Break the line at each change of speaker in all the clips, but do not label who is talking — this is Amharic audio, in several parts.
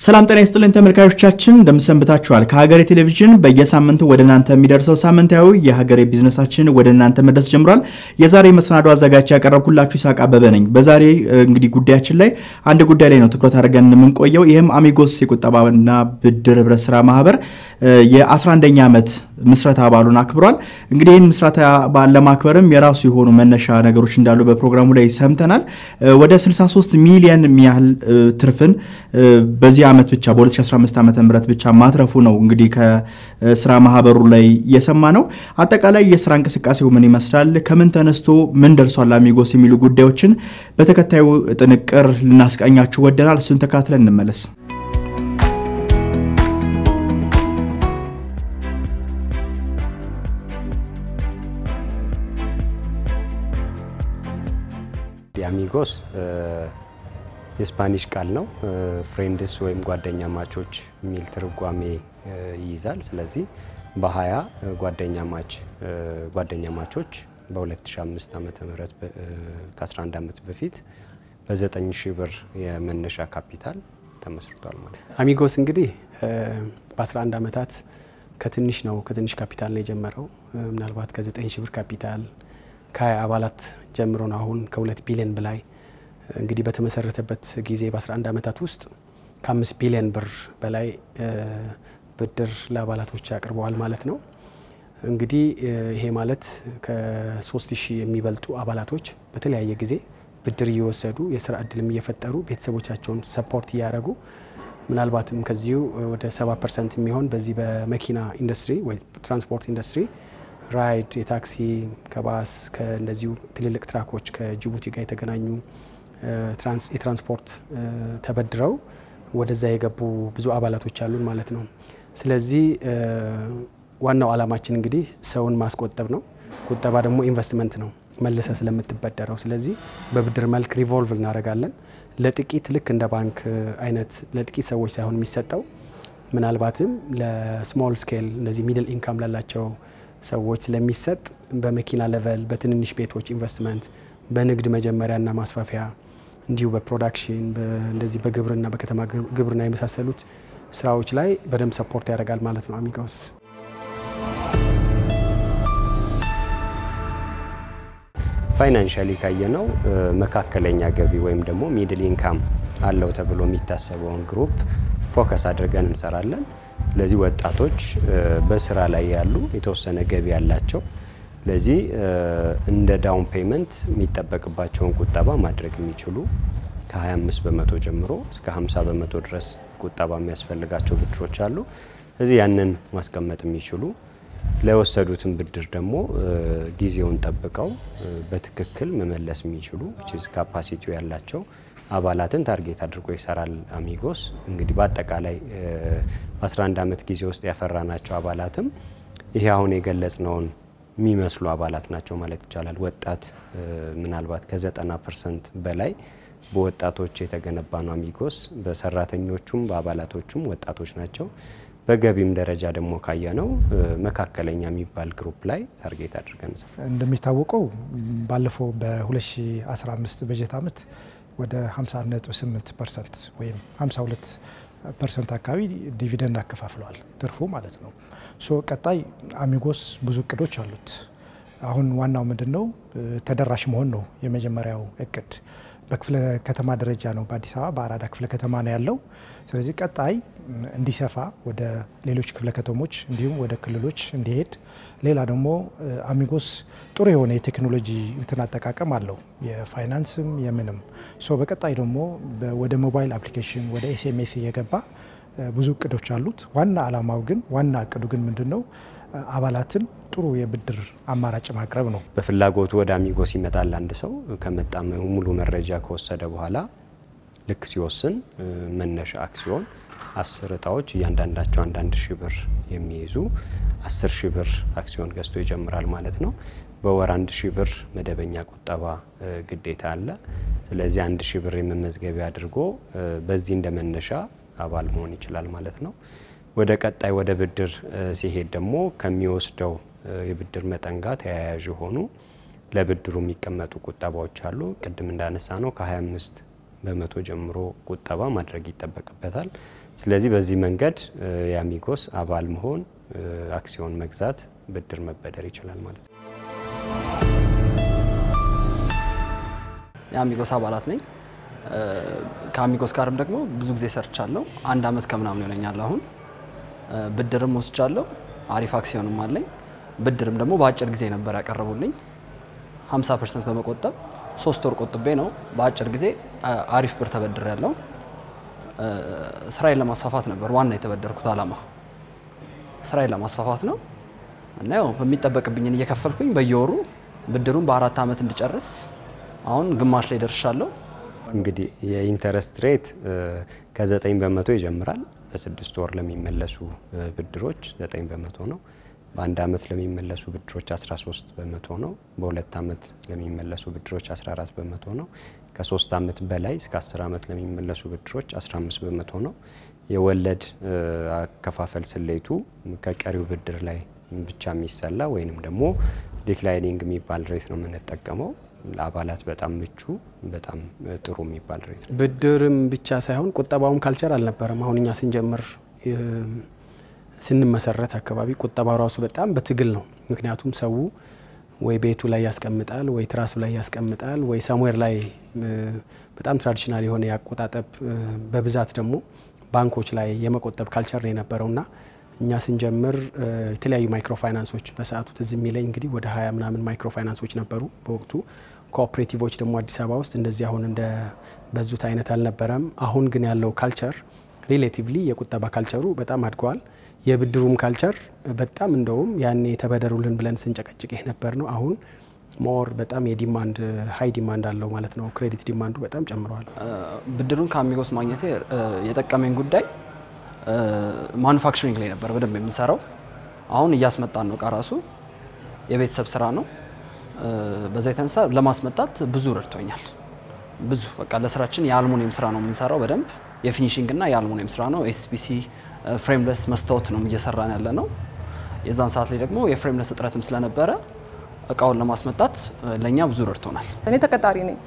ሰላም ጤና ይስጥልን ተመልካቾቻችን፣ እንደምሰንብታችኋል። ከሀገሬ ቴሌቪዥን በየሳምንቱ ወደ እናንተ የሚደርሰው ሳምንታዊ የሀገሬ ቢዝነሳችን ወደ እናንተ መድረስ ጀምሯል። የዛሬ መሰናዶ አዘጋጅ ያቀረብኩላችሁ ይሳቅ አበበ ነኝ። በዛሬ እንግዲህ ጉዳያችን ላይ አንድ ጉዳይ ላይ ነው ትኩረት አድርገን የምንቆየው። ይህም አሚጎስ የቁጠባና ብድር ህብረት ስራ ማህበር የ11ኛ ዓመት ምስረታ በዓሉን አክብሯል። እንግዲህ ይህን ምስረታ በዓል ለማክበርም የራሱ የሆኑ መነሻ ነገሮች እንዳሉ በፕሮግራሙ ላይ ሰምተናል። ወደ 63 ሚሊየን የሚያህል ትርፍን በዚህ ዓመት ብቻ በ2015 ዓ ም ብቻ ማትረፉ ነው እንግዲህ ከስራ ማህበሩ ላይ የሰማ ነው። አጠቃላይ የስራ እንቅስቃሴው ምን ይመስላል፣ ከምን ተነስቶ ምን ደርሷል አሚጎስ የሚሉ ጉዳዮችን በተከታዩ ጥንቅር ልናስቃኛችሁ ወደናል። እሱን ተካትለን እንመለስ።
አሚጎስ የስፓኒሽ ቃል ነው። friends ወይም ጓደኛ ማቾች የሚል ትርጓሜ ይይዛል። ስለዚህ በሀያ ጓደኛ ማች ጓደኛ ማቾች በ2005 ዓ ም ከ11 ዓመት በፊት በ9 ሺህ ብር የመነሻ ካፒታል ተመስርቷል ማለት ነው።
አሚጎስ እንግዲህ በ11 ዓመታት ከትንሽ ነው ከትንሽ ካፒታል ነው የጀመረው። ምናልባት ከ9 ሺህ ብር ካፒታል ከ20 አባላት ጀምሮ ነው አሁን ከ2 ቢሊዮን በላይ እንግዲህ በተመሰረተበት ጊዜ በ11 ዓመታት ውስጥ ከ5 ቢሊዮን ብር በላይ ብድር ለአባላቶች ያቅርበዋል ማለት ነው። እንግዲህ ይሄ ማለት ከ3 ሺህ የሚበልጡ አባላቶች በተለያየ ጊዜ ብድር እየወሰዱ የስራ እድልም እየፈጠሩ ቤተሰቦቻቸውን support እያደረጉ ምናልባትም ከዚሁ ወደ 70 percent የሚሆን በዚህ በመኪና ኢንዱስትሪ ወይ ትራንስፖርት ኢንዱስትሪ ራይድ፣ የታክሲ ከባስ ከእንደዚሁ ትልልቅ truck ኦች ከጅቡቲ ጋር የተገናኙ የትራንስፖርት ተበድረው ወደዛ የገቡ ብዙ አባላቶች አሉን ማለት ነው። ስለዚህ ዋናው ዓላማችን እንግዲህ ሰውን ማስቆጠብ ነው። ቁጠባ ደግሞ ኢንቨስትመንት ነው መልሰህ ስለምትበደረው። ስለዚህ በብድር መልክ revolve እናደርጋለን። ለጥቂት ልክ እንደ ባንክ አይነት ለጥቂት ሰዎች ሳይሆን የሚሰጠው ምናልባትም ለ small scale እንደዚህ middle income ላላቸው ሰዎች ስለሚሰጥ በመኪና level፣ በትንንሽ ቤቶች ኢንቨስትመንት፣ በንግድ መጀመሪያና ማስፋፊያ እንዲሁ በ production እንደዚህ በግብርና በከተማ ግብርና የመሳሰሉት ስራዎች ላይ በደንብ support ያደርጋል ማለት ነው አሚጎስ።
financially ካየነው መካከለኛ ገቢ ወይም ደግሞ middle income አለው ተብሎ የሚታሰበውን group focus አድርገን እንሰራለን። ስለዚህ ወጣቶች በስራ ላይ ያሉ የተወሰነ ገቢ ያላቸው ስለዚህ እንደ down payment የሚጠበቅባቸውን ቁጠባ ማድረግ የሚችሉ ከ25 በመቶ ጀምሮ እስከ 50 በመቶ ድረስ ቁጠባ የሚያስፈልጋቸው ብድሮች አሉ። ስለዚህ ያንን ማስቀመጥ የሚችሉ የወሰዱትን ብድር ደግሞ ጊዜውን ጠብቀው በትክክል መመለስ የሚችሉ capacity ው ያላቸው አባላትን target አድርጎ ይሰራል አሚጎስ። እንግዲህ በአጠቃላይ በ11 ዓመት ጊዜ ውስጥ ያፈራናቸው አባላትም ይሄ አሁን የገለጽነውን የሚመስሉ አባላት ናቸው ማለት ይቻላል። ወጣት ምናልባት ከ90 percent በላይ በወጣቶች የተገነባ ነው አሚጎስ። በሰራተኞቹም በአባላቶቹም ወጣቶች ናቸው። በገቢም ደረጃ ደግሞ ካየነው መካከለኛ የሚባል group ላይ target አድርገን
እንደሚታወቀው ባለፈው በ2015 በጀት ዓመት ወደ 50.8 percent ወይም 52 percent አካባቢ dividend አከፋፍለዋል ትርፉ ማለት ነው። so ቀጣይ አሚጎስ ብዙ እቅዶች አሉት። አሁን ዋናው ምንድን ነው? ተደራሽ መሆን ነው የመጀመሪያው እቅድ። በክፍለ ከተማ ደረጃ ነው፣ በአዲስ አበባ በአራዳ ክፍለ ከተማ ነው ያለው። ስለዚህ ቀጣይ እንዲሰፋ ወደ ሌሎች ክፍለ ከተሞች እንዲሁም ወደ ክልሎች እንዲሄድ፣ ሌላ ደግሞ አሚጎስ ጥሩ የሆነ የቴክኖሎጂ እንትን አጠቃቀም አለው የፋይናንስም የምንም so በቀጣይ ደግሞ ወደ mobile application ወደ SMS እየገባ ብዙ እቅዶች አሉት። ዋና አላማው ግን ዋና እቅዱ ግን ምንድን ነው? አባላትን ጥሩ የብድር አማራጭ ማቅረብ ነው።
በፍላጎቱ ወደ አሚጎስ ይመጣል። አንድ ሰው ከመጣ ሙሉ መረጃ ከወሰደ በኋላ ልክ ሲወስን መነሻ አክሲዮን አስር እጣዎች እያንዳንዳቸው አንዳንድ ሺህ ብር የሚይዙ አስር ሺህ ብር አክሲዮን ገዝቶ ይጀምራል ማለት ነው። በወር አንድ ሺህ ብር መደበኛ ቁጠባ ግዴታ አለ። ስለዚህ አንድ ሺህ ብር የመመዝገቢያ አድርጎ በዚህ እንደ መነሻ አባል መሆን ይችላል ማለት ነው። ወደ ቀጣይ ወደ ብድር ሲሄድ ደግሞ ከሚወስደው የብድር መጠን ጋር ተያያዥ የሆኑ ለብድሩ የሚቀመጡ ቁጠባዎች አሉ። ቅድም እንዳነሳ ነው ከ25 በመቶ ጀምሮ ቁጠባ ማድረግ ይጠበቅበታል። ስለዚህ በዚህ መንገድ የአሚጎስ አባል መሆን፣ አክሲዮን መግዛት፣ ብድር መበደር ይችላል ማለት ነው።
የአሚጎስ አባላት ነኝ። ከአሚጎስ ጋርም ደግሞ ብዙ ጊዜ ሰርቻለሁ። አንድ አመት ከምናምን ይሆነኛል አሁን። ብድርም ወስጃለሁ። አሪፍ አክሲዮንም አለኝ። ብድርም ደግሞ በአጭር ጊዜ ነበር ያቀረቡልኝ 50 percent በመቆጠብ ሶስት ወር ቆጥቤ ነው በአጭር ጊዜ አሪፍ ብር ተበድሬያለው። ስራዬን ለማስፋፋት ነበር ዋና የተበደርኩት አላማ ስራዬን ለማስፋፋት ነው እና ያው በሚጠበቅብኝን እየከፈልኩኝ በየወሩ ብድሩን በአራት አመት እንድጨርስ አሁን ግማሽ ላይ ደርሻለሁ።
እንግዲህ የ interest rate ከዘጠኝ በመቶ ይጀምራል። በስድስት ወር ለሚመለሱ ብድሮች ዘጠኝ በመቶ ነው። በአንድ አመት ለሚመለሱ ብድሮች 13 በመቶ ነው። በሁለት አመት ለሚመለሱ ብድሮች 14 በመቶ ነው። ከሶስት አመት በላይ እስከ 10 አመት ለሚመለሱ ብድሮች 15 በመቶ ነው። የወለድ አከፋፈል ስሌቱ ከቀሪው ብድር ላይ ብቻ የሚሰላ ወይንም ደግሞ declining የሚባል rate ነው የምንጠቀመው። ለአባላት በጣም ምቹ በጣም ጥሩ የሚባል rate ነው።
ብድርም ብቻ ሳይሆን ቁጠባውም culture አልነበረም። አሁን እኛ ስንጀምር ስንመሰረት አካባቢ ቁጠባው ራሱ በጣም በትግል ነው። ምክንያቱም ሰው ወይ ቤቱ ላይ ያስቀምጣል፣ ወይ ትራሱ ላይ ያስቀምጣል፣ ወይ somewhere ላይ በጣም traditional የሆነ ያቆጣጠብ በብዛት ደግሞ ባንኮች ላይ የመቆጠብ culture ነው የነበረውና እኛ ስንጀምር የተለያዩ micro finance ኦች በሰዓቱ ትዝ የሚለኝ እንግዲህ ወደ ሀያ ምናምን micro finance ኦች ነበሩ በወቅቱ። cooperative ኦች ደግሞ አዲስ አበባ ውስጥ እንደዚህ አሁን እንደበዙት አይነት አልነበረም። አሁን ግን ያለው culture relatively የቁጠባ culture ኡ በጣም አድገዋል። የብድሩም culture በጣም እንደውም ያኔ የተበደሩልን ብለን ስንጨቀጭቅ ነበር ነው። አሁን more በጣም የ demand high demand አለው ማለት ነው። credit demand ኡ በጣም ጨምረዋል።
ብድሩን ከአሚጎስ ማግኘቴ የጠቀመኝ ጉዳይ manufacturing ላይ ነበር በደንብ የምንሰራው። አሁን እያስመጣን ነው። እቃ የቤተሰብ ስራ ነው። በዛ የተነሳ ለማስመጣት ብዙ ረድቶኛል። ብዙ በቃ ለስራችን የአልሙኒየም ስራ ነው የምንሰራው በደንብ የ finishing እና የአልሙኒየም ስራ ነው። SPC frameless መስታወት ነው እየሰራን ያለ ነው። የዛን ሰዓት ላይ ደግሞ የ frameless እጥረትም ስለነበረ እቃውን ለማስመጣት ለእኛ ብዙ ረድቶናል።
እኔ ተቀጣሪ ነኝ።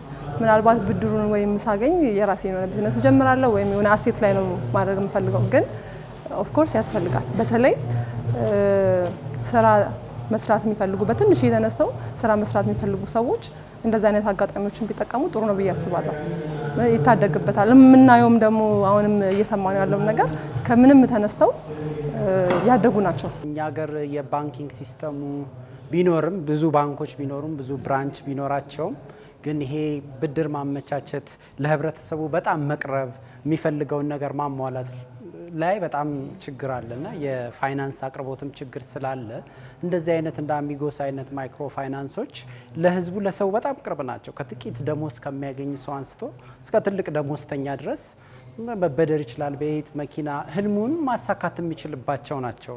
ምናልባት ብድሩን ወይም ሳገኝ የራሴ የሆነ ቢዝነስ እጀምራለሁ ወይም የሆነ asset ላይ ነው ማድረግ የምፈልገው። ግን of course ያስፈልጋል። በተለይ ስራ መስራት የሚፈልጉ በትንሽ ተነስተው ስራ መስራት የሚፈልጉ ሰዎች እንደዚህ አይነት አጋጣሚዎችን ቢጠቀሙ ጥሩ ነው ብዬ አስባለሁ። ይታደግበታል። የምናየውም ደግሞ አሁንም እየሰማን ነው ያለውን ነገር ከምንም ተነስተው ያደጉ ናቸው።
እኛ ሀገር የ banking system ኡ ቢኖርም ብዙ ባንኮች ቢኖሩም ብዙ branch ቢኖራቸውም ግን ይሄ ብድር ማመቻቸት ለህብረተሰቡ በጣም መቅረብ የሚፈልገውን ነገር ማሟላት ላይ በጣም ችግር አለና የፋይናንስ አቅርቦትም ችግር ስላለ እንደዚህ አይነት እንደ አሚጎስ አይነት ማይክሮ ፋይናንሶች ለህዝቡ ለሰው በጣም ቅርብ ናቸው። ከጥቂት ደሞዝ ከሚያገኝ ሰው አንስቶ እስከ ትልቅ ደሞዝተኛ ድረስ መበደር ይችላል። ቤት፣ መኪና ህልሙን ማሳካት የሚችልባቸው ናቸው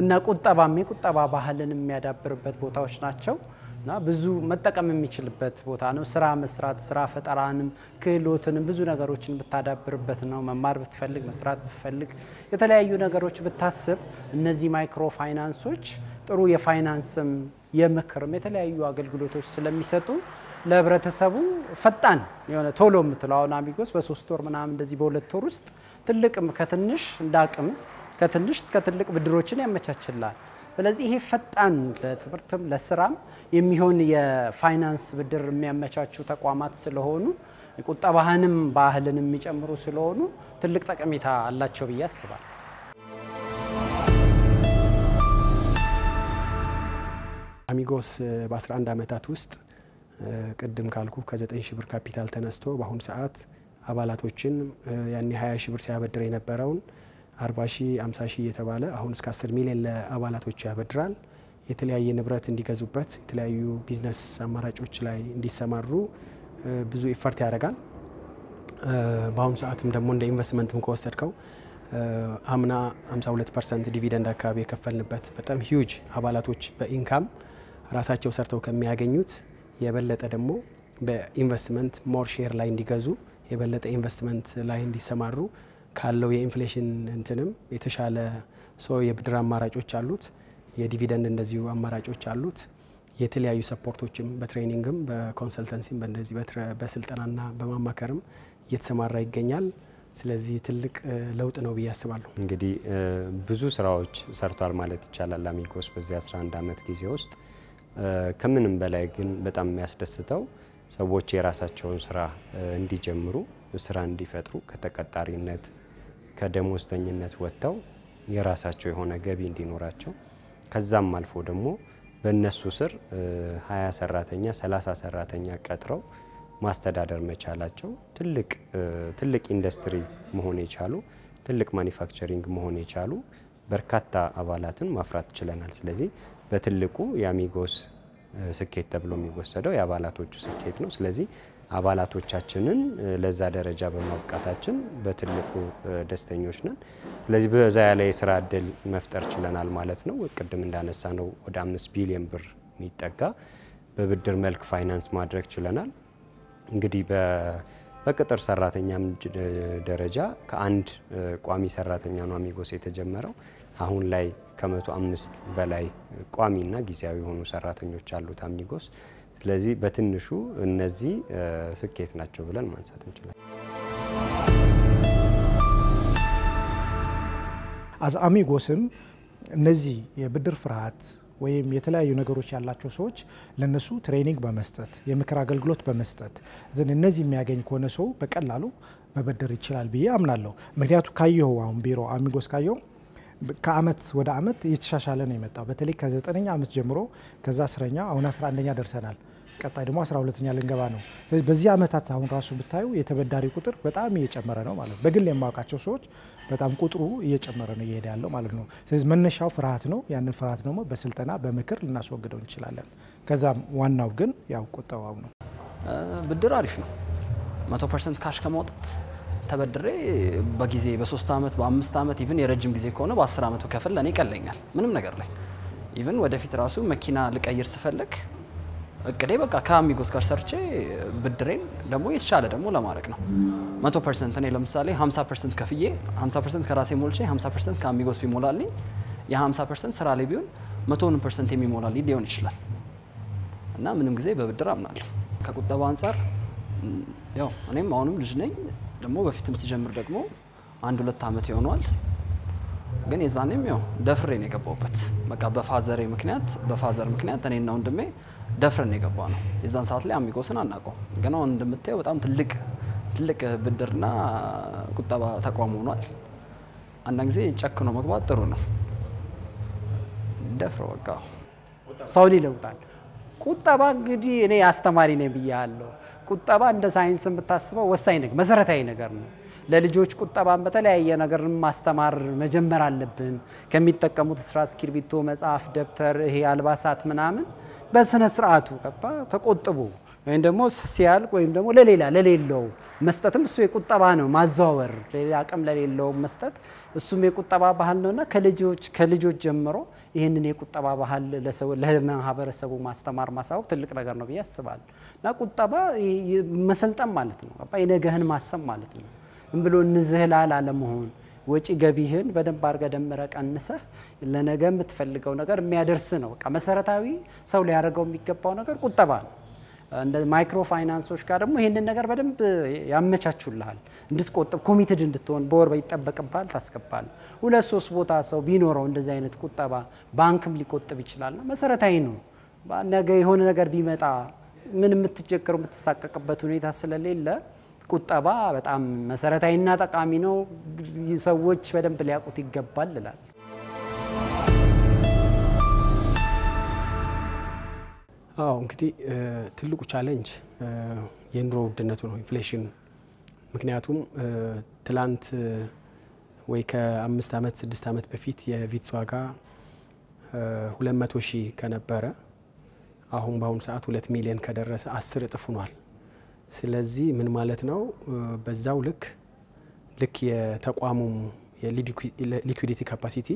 እና ቁጠባም የቁጠባ ባህልን የሚያዳብርበት ቦታዎች ናቸው እና ብዙ መጠቀም የሚችልበት ቦታ ነው። ስራ መስራት፣ ስራ ፈጠራንም፣ ክህሎትንም ብዙ ነገሮችን ብታዳብርበት ነው። መማር ብትፈልግ፣ መስራት ብትፈልግ፣ የተለያዩ ነገሮች ብታስብ እነዚህ ማይክሮ ፋይናንሶች ጥሩ የፋይናንስም የምክርም የተለያዩ አገልግሎቶች ስለሚሰጡ ለህብረተሰቡ ፈጣን የሆነ ቶሎ የምትለው አሁን አሚጎስ በሶስት ወር ምናምን እንደዚህ በሁለት ወር ውስጥ ትልቅም ከትንሽ እንደ አቅም ከትንሽ እስከ ትልቅ ብድሮችን ያመቻችላል። ስለዚህ ይሄ ፈጣን ለትምህርትም ለስራም የሚሆን የፋይናንስ ብድር የሚያመቻቹ ተቋማት ስለሆኑ ቁጠባህንም ባህልን የሚጨምሩ ስለሆኑ ትልቅ ጠቀሜታ አላቸው ብዬ አስባለሁ።
አሚጎስ በ11 ዓመታት ውስጥ ቅድም ካልኩ ከ9 ሺህ ብር ካፒታል ተነስቶ በአሁኑ ሰዓት አባላቶችን ያኔ 20 ሺህ ብር ሲያበድር የነበረውን 40 ሺህ 50 ሺህ እየተባለ አሁን እስከ 10 ሚሊዮን ለአባላቶቹ ያበድራል። የተለያየ ንብረት እንዲገዙበት የተለያዩ ቢዝነስ አማራጮች ላይ እንዲሰማሩ ብዙ effort ያደርጋል። በአሁኑ ሰዓትም ደግሞ እንደ ኢንቨስትመንትም ከወሰድከው አምና 52 percent dividend አካባቢ የከፈልንበት በጣም ሂውጅ አባላቶች በ income ራሳቸው ሰርተው ከሚያገኙት የበለጠ ደግሞ በ investment more share ላይ እንዲገዙ የበለጠ ኢንቨስትመንት ላይ እንዲሰማሩ ካለው የ inflation እንትንም የተሻለ ሰው የብድር አማራጮች አሉት። የ dividend እንደዚሁ አማራጮች አሉት። የተለያዩ ሰፖርቶችም በትሬኒንግም በኮንሰልተንሲም በእንደዚህ በስልጠናና በማማከርም እየተሰማራ ይገኛል። ስለዚህ ትልቅ ለውጥ ነው ብዬ አስባለሁ።
እንግዲህ ብዙ ስራዎች ሰርቷል ማለት ይቻላል አሚጎስ በዚህ 11 ዓመት ጊዜ ውስጥ። ከምንም በላይ ግን በጣም የሚያስደስተው ሰዎች የራሳቸውን ስራ እንዲጀምሩ፣ ስራ እንዲፈጥሩ፣ ከተቀጣሪነት ከደሞዝተኝነት ወጥተው የራሳቸው የሆነ ገቢ እንዲኖራቸው ከዛም አልፎ ደግሞ በእነሱ ስር 20 ሰራተኛ 30 ሰራተኛ ቀጥረው ማስተዳደር መቻላቸው ትልቅ ትልቅ ኢንዱስትሪ መሆን የቻሉ ትልቅ manufacturing መሆን የቻሉ በርካታ አባላትን ማፍራት ችለናል። ስለዚህ በትልቁ የአሚጎስ ስኬት ተብሎ የሚወሰደው የአባላቶቹ ስኬት ነው። ስለዚህ አባላቶቻችንን ለዛ ደረጃ በማብቃታችን በትልቁ ደስተኞች ነን። ስለዚህ በዛ ያለ የስራ እድል መፍጠር ችለናል ማለት ነው። ቅድም እንዳነሳ ነው ወደ አምስት ቢሊዮን ብር የሚጠጋ በብድር መልክ ፋይናንስ ማድረግ ችለናል። እንግዲህ በቅጥር ሰራተኛም ደረጃ ከአንድ ቋሚ ሰራተኛ ነው አሚጎስ የተጀመረው። አሁን ላይ ከመቶ አምስት በላይ ቋሚና ጊዜያዊ የሆኑ ሰራተኞች አሉት አሚጎስ። ስለዚህ በትንሹ እነዚህ ስኬት ናቸው ብለን ማንሳት እንችላለን።
as አሚጎስም እነዚህ የብድር ፍርሃት ወይም የተለያዩ ነገሮች ያላቸው ሰዎች ለነሱ training በመስጠት የምክር አገልግሎት በመስጠት ዘን እነዚህ የሚያገኝ ከሆነ ሰው በቀላሉ መበደር ይችላል ብዬ አምናለሁ። ምክንያቱ ካየው አሁን ቢሮ አሚጎስ ካየው ከአመት ወደ አመት እየተሻሻለ ነው የመጣው። በተለይ ከዘጠነኛ አመት ጀምሮ ከዛ አስረኛ አሁን አስራ አንደኛ ደርሰናል። ቀጣይ ደግሞ አስራ ሁለተኛ ልንገባ ነው። ስለዚህ በዚህ አመታት አሁን ራሱ ብታዩ የተበዳሪ ቁጥር በጣም እየጨመረ ነው ማለት ነው። በግል የማውቃቸው ሰዎች በጣም ቁጥሩ እየጨመረ ነው እየሄደ ያለው ማለት ነው። ስለዚህ መነሻው ፍርሃት ነው። ያንን ፍርሃት ደግሞ በስልጠና በምክር ልናስወግደው እንችላለን። ከዛም ዋናው ግን ያው ቁጠባው ነው።
ብድር አሪፍ ነው። መቶ percent cash ከማውጣት ተበድሬ በጊዜ በሶስት ዓመት በአምስት ዓመት even የረጅም ጊዜ ከሆነ በአስር ዓመቱ ከፍል ለእኔ ይቀለኛል ምንም ነገር ላይ even ወደፊት ራሱ መኪና ልቀይር ስፈልግ እቅዴ በቃ ከአሚጎስ ጋር ሰርቼ ብድሬን ደግሞ የተሻለ ደግሞ ለማድረግ ነው። መቶ percent እኔ ለምሳሌ 50 percent ከፍዬ 50 percent ከራሴ ሞልቼ 50 percent ከአሚጎስ ቢሞላልኝ የ50 percent ስራ ላይ ቢሆን መቶውን percent የሚሞላልኝ ሊሆን ይችላል እና ምንም ጊዜ በብድር አምናለሁ። ከቁጠባ አንጻር ያው እኔም አሁንም ልጅ ነኝ ደግሞ በፊትም ስጀምር ደግሞ አንድ ሁለት ዓመት ይሆነዋል። ግን የዛኔም ያው ደፍሬ ነው የገባውበት። በቃ በፋዘሬ ምክንያት በፋዘር ምክንያት እኔና ወንድሜ ደፍረን የገባ ነው። የዛን ሰዓት ላይ አሚጎስን አናውቀው። ግን አሁን እንደምታየው በጣም ትልቅ ትልቅ ብድርና ቁጠባ ተቋም ሆኗል። አንዳንድ ጊዜ ጨክኖ መግባት ጥሩ ነው። ደፍሮ በቃ
ሰውን ይለውጣል። ቁጠባ እንግዲህ እኔ አስተማሪ ነኝ ብያለሁ። ቁጠባ እንደ ሳይንስ የምታስበው ወሳኝ ነገር መሰረታዊ ነገር ነው። ለልጆች ቁጠባን በተለያየ ነገር ማስተማር መጀመር አለብን። ከሚጠቀሙት ስራ እስክሪብቶ፣ መጽሐፍ፣ ደብተር፣ ይሄ አልባሳት ምናምን በስነ ስርዓቱ ተቆጥቡ ወይም ደግሞ ሲያልቅ ወይም ደግሞ ለሌላ ለሌለው መስጠትም እሱ የቁጠባ ነው። ማዘዋወር ሌላ አቅም ለሌለው መስጠት እሱም የቁጠባ ባህል ነውና ከልጆች ከልጆች ጀምሮ ይህንን የቁጠባ ባህል ለማህበረሰቡ ማስተማር ማሳወቅ ትልቅ ነገር ነው ብዬ አስባለሁ። እና ቁጠባ መሰልጠን ማለት ነው። የነገህን ማሰብ ማለት ነው። ዝም ብሎ እንዝህላል አለመሆን ወጪ ገቢህን በደንብ አድርገህ ደምረህ ቀንሰህ ለነገ የምትፈልገው ነገር የሚያደርስ ነው። በቃ መሰረታዊ ሰው ሊያደርገው የሚገባው ነገር ቁጠባ ነው። እንደ ማይክሮ ፋይናንሶች ጋር ደግሞ ይህንን ነገር በደንብ ያመቻቹልሃል። እንድትቆጥብ ኮሚትድ እንድትሆን በወር ይጠበቅብሃል፣ ታስገባል። ሁለት ሶስት ቦታ ሰው ቢኖረው እንደዚህ አይነት ቁጠባ ባንክም ሊቆጥብ ይችላልና መሰረታዊ ነው። ነገ የሆነ ነገር ቢመጣ ምን የምትቸገረው የምትሳቀቅበት ሁኔታ ስለሌለ ቁጠባ በጣም መሰረታዊና ጠቃሚ ነው። ሰዎች በደንብ ሊያውቁት ይገባል እላል።
አዎ እንግዲህ ትልቁ challenge የኑሮ ውድነቱ ነው፣ inflation። ምክንያቱም ትላንት ወይ ከአምስት ዓመት ስድስት ዓመት በፊት የቪትስ ዋጋ ሁለት መቶ ሺህ ከነበረ አሁን በአሁኑ ሰዓት ሁለት ሚሊዮን ከደረሰ አስር እጥፍ ሆኗል። ስለዚህ ምን ማለት ነው? በዛው ልክ ልክ የተቋሙም የ liquidity capacity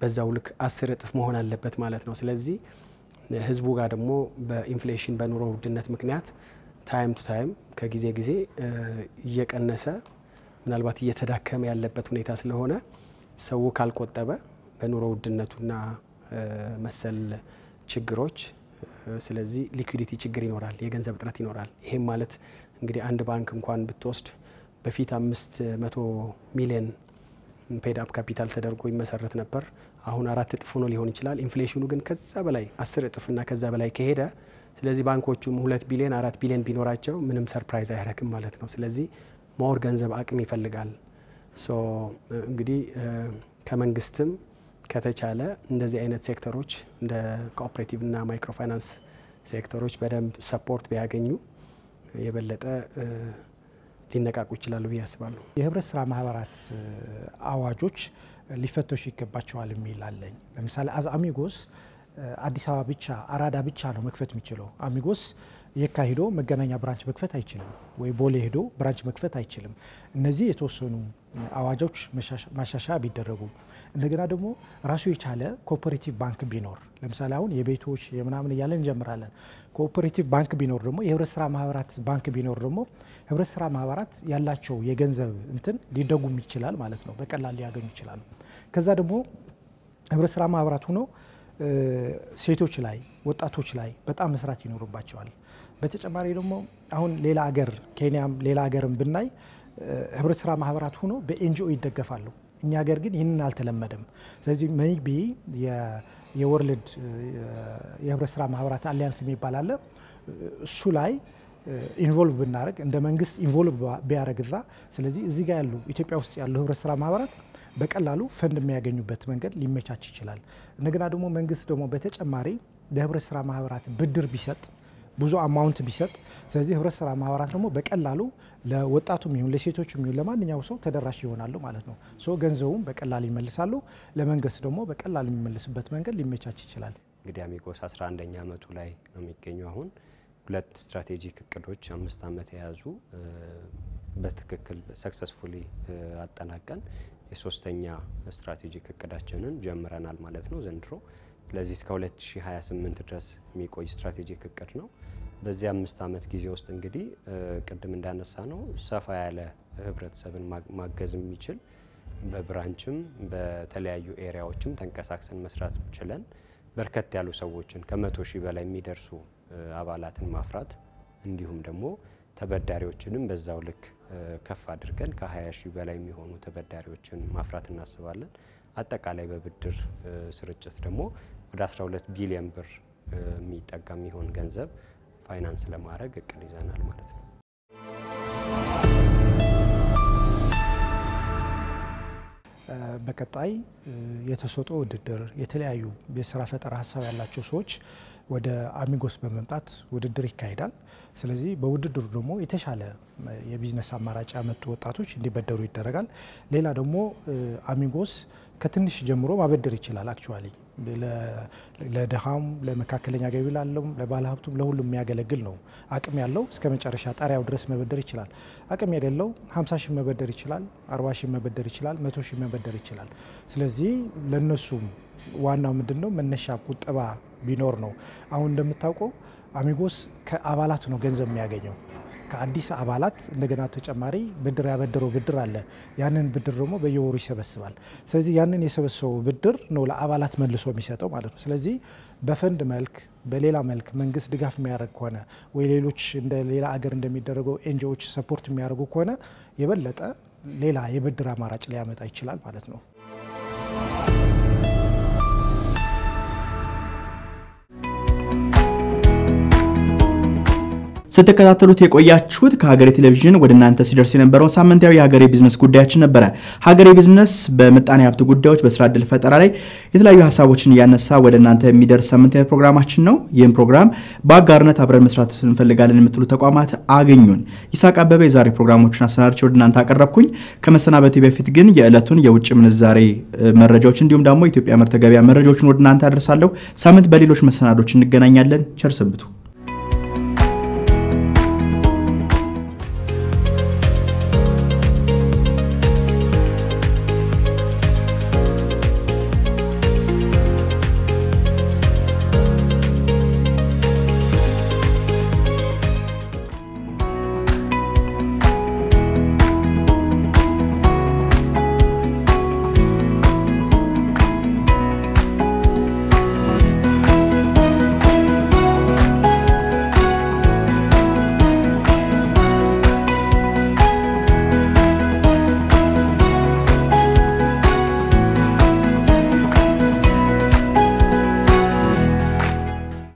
በዛው ልክ አስር እጥፍ መሆን አለበት ማለት ነው። ስለዚህ ህዝቡ ጋር ደግሞ በ inflation በኑሮ ውድነት ምክንያት time to time ከጊዜ ጊዜ እየቀነሰ ምናልባት እየተዳከመ ያለበት ሁኔታ ስለሆነ ሰው ካልቆጠበ በኑሮ ውድነቱና መሰል ችግሮች ስለዚህ liquidity ችግር ይኖራል፣ የገንዘብ እጥረት ይኖራል። ይሄም ማለት እንግዲህ አንድ ባንክ እንኳን ብትወስድ በፊት አምስት መቶ ሚሊዮን paid up capital ተደርጎ ይመሰረት ነበር። አሁን አራት እጥፍ ሆኖ ሊሆን ይችላል። inflation ኑ ግን ከዛ በላይ አስር እጥፍና ከዛ በላይ ከሄደ ስለዚህ ባንኮቹም ሁለት ቢሊዮን አራት ቢሊዮን ቢኖራቸው ምንም surprise አያረግም ማለት ነው። ስለዚህ more ገንዘብ አቅም ይፈልጋል። so እንግዲህ ከመንግስትም ከተቻለ እንደዚህ አይነት ሴክተሮች እንደ cooperative እና microfinance sector ኦች በደንብ support ቢያገኙ የበለጠ ሊነቃቁ ይችላሉ ብዬ አስባለሁ።
የህብረት ስራ ማህበራት አዋጆች ሊፈተሹ ይገባቸዋል የሚል አለኝ። ለምሳሌ as አሚጎስ አዲስ አበባ ብቻ አራዳ ብቻ ነው መክፈት የሚችለው። አሚጎስ የካ ሂዶ መገናኛ branch መክፈት አይችልም፣ ወይ ቦሌ ሂዶ branch መክፈት አይችልም። እነዚህ የተወሰኑ አዋጆች ማሻሻያ ቢደረጉ፣ እንደገና ደግሞ ራሱ የቻለ cooperative bank ቢኖር፣ ለምሳሌ አሁን የቤቶች የምናምን እያለን እንጀምራለን። cooperative ባንክ ቢኖር ደግሞ የህብረት ስራ ማህበራት ባንክ ቢኖር ደግሞ ህብረት ስራ ማህበራት ያላቸው የገንዘብ እንትን ሊደጉም ይችላል ማለት ነው። በቀላል ሊያገኙ ይችላሉ። ከዛ ደግሞ ህብረት ስራ ማህበራት ሆኖ ሴቶች ላይ ወጣቶች ላይ በጣም መስራት ይኖርባቸዋል። በተጨማሪ ደግሞ አሁን ሌላ አገር ኬንያም ሌላ ሀገርም ብናይ ህብረት ስራ ማህበራት ሆኖ በ NGO ይደገፋሉ። እኛ ሀገር ግን ይህንን አልተለመደም። ስለዚህ maybe የ world የህብረት ስራ ማህበራት alliance የሚባል አለ። እሱ ላይ involve ብናደረግ እንደ መንግስት involve ቢያደረግ እዛ ስለዚህ እዚህ ጋር ያሉ ኢትዮጵያ ውስጥ ያሉ ህብረት ስራ ማህበራት በቀላሉ ፈንድ የሚያገኙበት መንገድ ሊመቻች ይችላል። እንደገና ደግሞ መንግስት ደግሞ በተጨማሪ ለህብረት ስራ ማህበራት ብድር ቢሰጥ ብዙ amount ቢሰጥ፣ ስለዚህ ህብረት ስራ ማህበራት ደግሞ በቀላሉ ለወጣቱም ይሁን ለሴቶችም ይሁን ለማንኛው ሰው ተደራሽ ይሆናሉ ማለት ነው። so ገንዘቡም በቀላል ይመልሳሉ። ለመንግስት ደግሞ በቀላል የሚመልስበት መንገድ ሊመቻች ይችላል።
እንግዲህ አሚጎስ 11ኛ አመቱ ላይ ነው የሚገኘው። አሁን ሁለት strategic እቅዶች አምስት አመት የያዙ በትክክል successfully አጠናቀን የሶስተኛ strategic እቅዳችንን ጀምረናል ማለት ነው ዘንድሮ። ስለዚህ እስከ 2028 ድረስ የሚቆይ strategic እቅድ ነው። በዚህ አምስት አመት ጊዜ ውስጥ እንግዲህ ቅድም እንዳነሳ ነው ሰፋ ያለ ህብረተሰብን ማገዝ የሚችል በብራንችም በተለያዩ ኤሪያዎችም ተንቀሳቅሰን መስራት ችለን በርከት ያሉ ሰዎችን ከመቶ ሺህ በላይ የሚደርሱ አባላትን ማፍራት እንዲሁም ደግሞ ተበዳሪዎችንም በዛው ልክ ከፍ አድርገን ከ20 ሺህ በላይ የሚሆኑ ተበዳሪዎችን ማፍራት እናስባለን። አጠቃላይ በብድር ስርጭት ደግሞ ወደ 12 ቢሊዮን ብር የሚጠጋ የሚሆን ገንዘብ ፋይናንስ ለማድረግ እቅድ ይዘናል ማለት ነው።
በቀጣይ የተሰጥኦ ውድድር የተለያዩ የስራ ፈጠራ ሀሳብ ያላቸው ሰዎች ወደ አሚጎስ በመምጣት ውድድር ይካሄዳል። ስለዚህ በውድድሩ ደግሞ የተሻለ የቢዝነስ አማራጭ ያመጡ ወጣቶች እንዲበደሩ ይደረጋል። ሌላ ደግሞ አሚጎስ ከትንሽ ጀምሮ ማበደር ይችላል። actually ለድሃም፣ ለመካከለኛ ገቢ ላለውም፣ ለባለሀብቱም ለሁሉም የሚያገለግል ነው። አቅም ያለው እስከ መጨረሻ ጣሪያው ድረስ መበደር ይችላል። አቅም የሌለው 50 ሺህ መበደር ይችላል፣ 40 ሺህ መበደር ይችላል፣ 100 ሺህ መበደር ይችላል። ስለዚህ ለነሱም ዋናው ምንድን ነው መነሻ ቁጠባ ቢኖር ነው። አሁን እንደምታውቀው አሚጎስ ከአባላት ነው ገንዘብ የሚያገኘው ከአዲስ አባላት እንደገና ተጨማሪ ብድር ያበደረው ብድር አለ። ያንን ብድር ደግሞ በየወሩ ይሰበስባል። ስለዚህ ያንን የሰበሰበው ብድር ነው ለአባላት መልሶ የሚሰጠው ማለት ነው። ስለዚህ በፈንድ መልክ በሌላ መልክ መንግስት ድጋፍ የሚያደርግ ከሆነ ወይ ሌሎች እንደ ሌላ አገር እንደሚደረገው NGO ዎች support የሚያደርጉ ከሆነ የበለጠ ሌላ የብድር አማራጭ ሊያመጣ ይችላል ማለት ነው።
ስትከታተሉት የቆያችሁት ከሀገሬ ቴሌቪዥን ወደ እናንተ ሲደርስ የነበረውን ሳምንታዊ የሀገሬ ቢዝነስ ጉዳያችን ነበረ። ሀገሬ ቢዝነስ በምጣኔ ሀብት ጉዳዮች፣ በስራ እድል ፈጠራ ላይ የተለያዩ ሀሳቦችን እያነሳ ወደ እናንተ የሚደርስ ሳምንታዊ ፕሮግራማችን ነው። ይህም ፕሮግራም በአጋርነት አብረን መስራት እንፈልጋለን የምትሉ ተቋማት አገኙን። ይሳቅ አበበ የዛሬ ፕሮግራሞችን አሰናድቼ ወደ እናንተ አቀረብኩኝ። ከመሰናበቴ በፊት ግን የዕለቱን የውጭ ምንዛሬ መረጃዎች እንዲሁም ደግሞ ኢትዮጵያ ምርት ገበያ መረጃዎችን ወደ እናንተ አደርሳለሁ። ሳምንት በሌሎች መሰናዶች እንገናኛለን። ቸር ሰንብቱ።